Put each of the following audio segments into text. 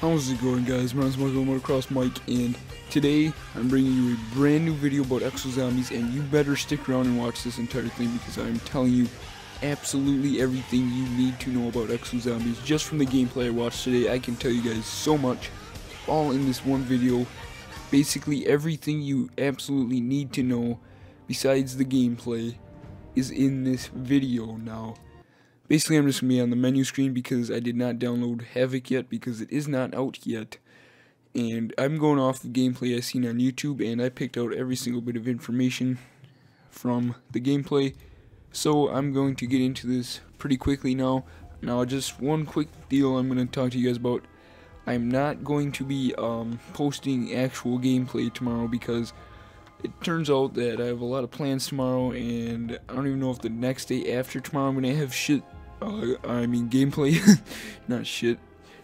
How's it going guys? My name's Michael Motocross Mike and today I'm bringing you a brand new video about Exo Zombies and you better stick around and watch this entire thing because I'm telling you absolutely everything you need to know about Exo Zombies just from the gameplay I watched today. I can tell you guys so much all in this one video. Basically everything you absolutely need to know besides the gameplay is in this video now. Basically, I'm just going to be on the menu screen because I did not download Havoc yet because it is not out yet. And I'm going off the gameplay I seen on YouTube and I picked out every single bit of information from the gameplay. So I'm going to get into this pretty quickly now. Now, just one quick deal I'm going to talk to you guys about. I'm not going to be um, posting actual gameplay tomorrow because it turns out that I have a lot of plans tomorrow and I don't even know if the next day after tomorrow I'm going to have shit uh, I mean gameplay, not shit.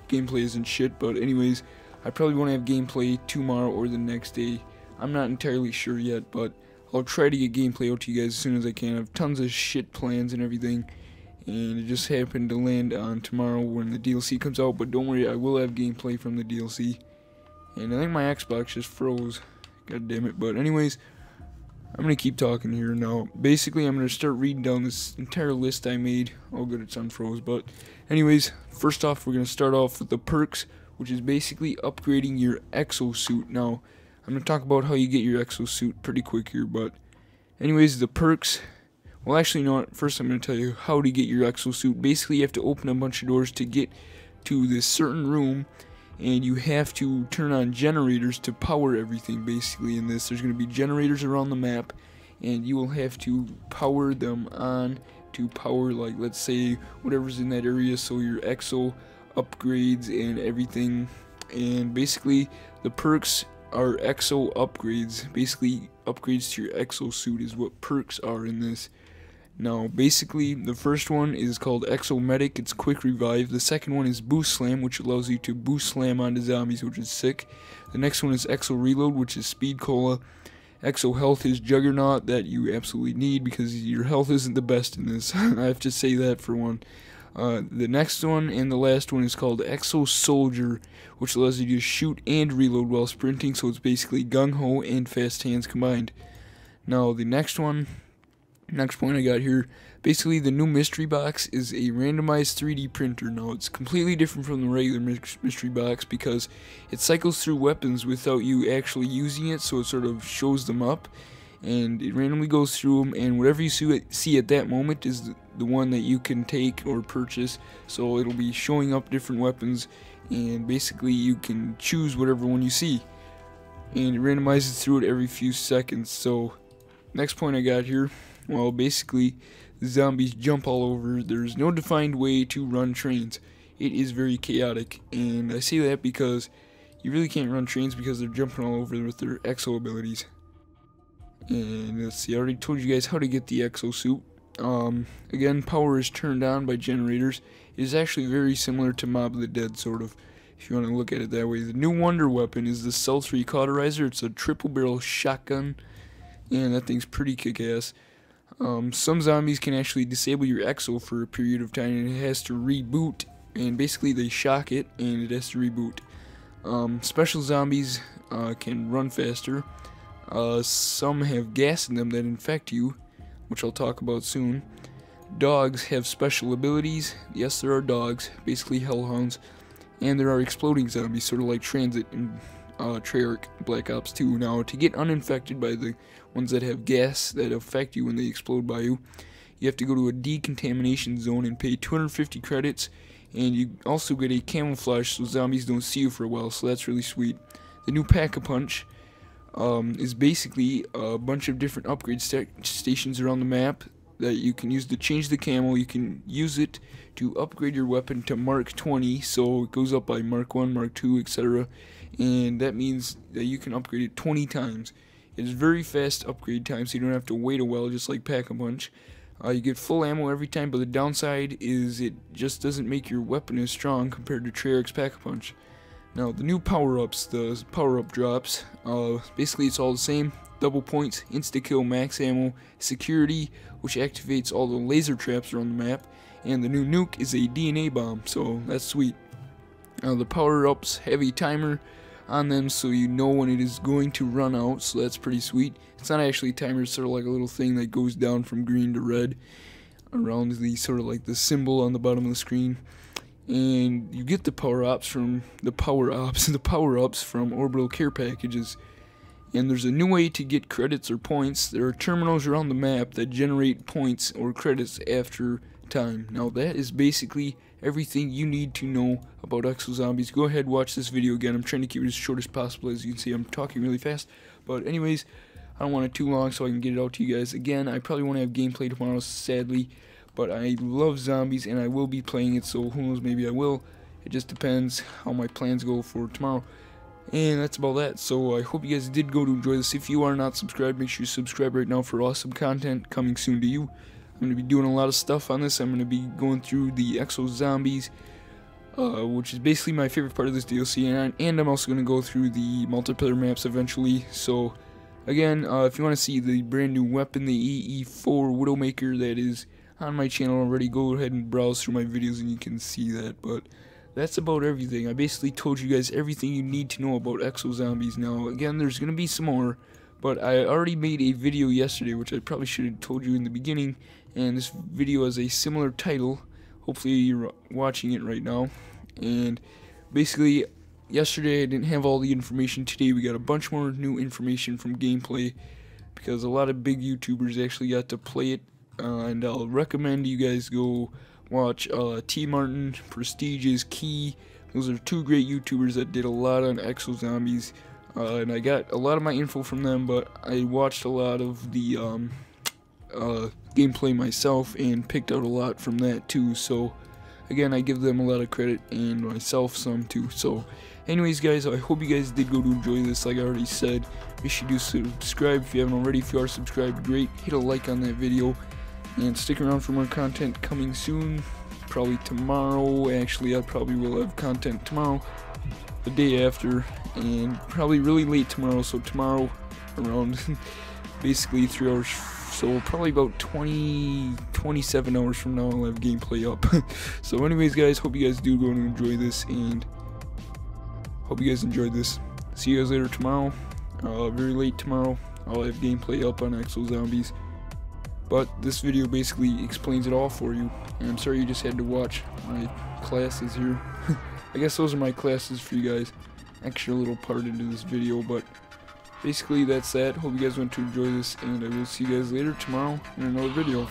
Gameplay isn't shit, but anyways, I probably won't have gameplay tomorrow or the next day. I'm not entirely sure yet, but I'll try to get gameplay out to you guys as soon as I can. I have tons of shit plans and everything, and it just happened to land on tomorrow when the DLC comes out. But don't worry, I will have gameplay from the DLC. And I think my Xbox just froze. God damn it. But anyways, I'm to keep talking here now. Basically, I'm to start reading down this entire list I made. Oh, good, it's unfroze. But, anyways, first off, we're to start off with the perks, which is basically upgrading your exosuit. Now, I'm to talk about how you get your exosuit pretty quick here. But, anyways, the perks. Well, actually, you know what? First, I'm to tell you how to get your exosuit. Basically, you have to open a bunch of doors to get to this certain room and you have to turn on generators to power everything basically in this. There's going to be generators around the map and you will have to power them on to power like let's say whatever's in that area so your exo upgrades and everything. And basically the perks are exo upgrades. Basically upgrades to your exo suit is what perks are in this now, basically, the first one is called Exo Medic, it's Quick Revive. The second one is Boost Slam, which allows you to boost slam onto zombies, which is sick. The next one is Exo Reload, which is Speed Cola. Exo Health is Juggernaut, that you absolutely need because your health isn't the best in this. I have to say that for one. Uh, the next one and the last one is called Exo Soldier, which allows you to shoot and reload while sprinting, so it's basically gung ho and fast hands combined. Now, the next one Next point I got here, basically the new mystery box is a randomized 3D printer. Now it's completely different from the regular mystery box because it cycles through weapons without you actually using it, so it sort of shows them up and it randomly goes through them and whatever you see at that moment is the one that you can take or purchase. So it'll be showing up different weapons and basically you can choose whatever one you see. And it randomizes through it every few seconds. So next point I got here well, basically, zombies jump all over. There's no defined way to run trains. It is very chaotic, and I say that because you really can't run trains because they're jumping all over with their exo abilities. And let's see, I already told you guys how to get the exo suit. Um, again, power is turned on by generators. It is actually very similar to Mob of the Dead, sort of, if you want to look at it that way. The new wonder weapon is the Sultry Cauterizer. It's a triple barrel shotgun, and that thing's pretty kick-ass. Um, some zombies can actually disable your exo for a period of time and it has to reboot and basically they shock it and it has to reboot. Um, special zombies uh, can run faster. Uh, some have gas in them that infect you, which I'll talk about soon. Dogs have special abilities. Yes, there are dogs, basically hellhounds. And there are exploding zombies, sort of like Transit and uh, Treyarch Black Ops 2. Now, to get uninfected by the ones that have gas that affect you when they explode by you, you have to go to a decontamination zone and pay 250 credits, and you also get a camouflage so zombies don't see you for a while, so that's really sweet. The new Pack-a-Punch um, is basically a bunch of different upgrade st stations around the map that you can use to change the camo. You can use it to upgrade your weapon to Mark 20, so it goes up by Mark 1, Mark 2, etc. And that means that you can upgrade it 20 times. It's very fast upgrade time, so you don't have to wait a while, just like Pack-a-Punch. Uh, you get full ammo every time, but the downside is it just doesn't make your weapon as strong compared to Treyarch's Pack-a-Punch. Now, the new power-ups, the power-up drops, uh, basically it's all the same. Double points, insta-kill, max ammo, security, which activates all the laser traps around the map, and the new nuke is a DNA bomb, so that's sweet. Uh, the power-ups a timer on them so you know when it is going to run out, so that's pretty sweet. It's not actually a timer, it's sort of like a little thing that goes down from green to red around the sort of like the symbol on the bottom of the screen. And you get the power-ups from the power-ups, the power-ups from orbital care packages. And there's a new way to get credits or points. There are terminals around the map that generate points or credits after time. Now that is basically everything you need to know about Exo Zombies. Go ahead watch this video again. I'm trying to keep it as short as possible. As you can see, I'm talking really fast. But anyways, I don't want it too long so I can get it out to you guys. Again, I probably won't have gameplay tomorrow, sadly. But I love zombies and I will be playing it, so who knows, maybe I will. It just depends how my plans go for tomorrow. And that's about that. So I hope you guys did go to enjoy this. If you are not subscribed, make sure you subscribe right now for awesome content coming soon to you. I'm going to be doing a lot of stuff on this. I'm going to be going through the Exo Zombies, uh, which is basically my favorite part of this DLC, and, and I'm also going to go through the multiplayer maps eventually. So, again, uh, if you want to see the brand new weapon, the AE4 Widowmaker, that is on my channel already, go ahead and browse through my videos and you can see that. But that's about everything. I basically told you guys everything you need to know about Exo Zombies. Now, again, there's going to be some more. But I already made a video yesterday, which I probably should have told you in the beginning, and this video has a similar title. Hopefully you're watching it right now. And basically, yesterday I didn't have all the information. Today we got a bunch more new information from gameplay, because a lot of big YouTubers actually got to play it, uh, and I'll recommend you guys go watch uh, T Martin, PrestigeIsKey. Those are two great YouTubers that did a lot on Exo Zombies. Uh, and I got a lot of my info from them, but I watched a lot of the um, uh, gameplay myself and picked out a lot from that too. So, again, I give them a lot of credit and myself some too. So, anyways, guys, I hope you guys did go to enjoy this. Like I already said, make sure you do subscribe if you haven't already. If you are subscribed, great. Hit a like on that video and stick around for more content coming soon. Probably tomorrow. Actually, I probably will have content tomorrow the day after and probably really late tomorrow so tomorrow around basically three hours so probably about 20 27 hours from now I'll have gameplay up. So anyways guys hope you guys do go and enjoy this and hope you guys enjoyed this. See you guys later tomorrow. Uh, very late tomorrow I'll have gameplay up on Exo Zombies. But this video basically explains it all for you and I'm sorry you just had to watch my classes here. I guess those are my classes for you guys. Extra little part into this video, but basically that's that. Hope you guys went to enjoy this, and I will see you guys later tomorrow in another video.